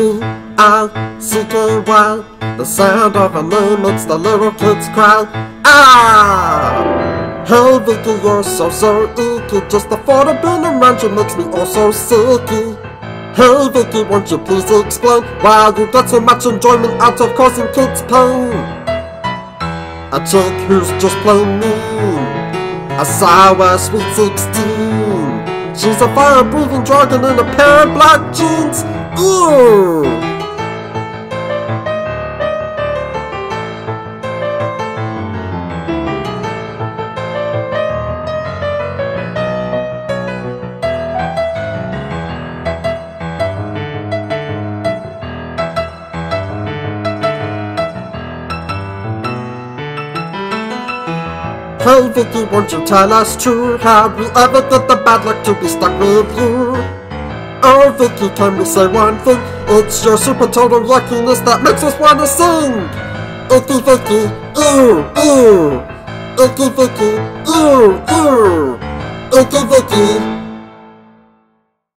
V-I-C-K-Y The sound of a name makes the little kids cry. Ah! Hey Vicky, you're so so icky Just the thought of being around you makes me all so sicky Hey Vicky, won't you please explain Why you get so much enjoyment out of causing kids pain. A chick who's just plain mean A sour sweet 16 She's a fire-breathing dragon in a pair of black jeans Hey Vicky, won't you tell us true? Have we ever get the bad luck to be stuck with you? Oh Vicky, can we say one thing? It's your super total yuckiness that makes us wanna sing! Icky Vicky, ew, ew! Icky Vicky, ew, ew! Icky Vicky,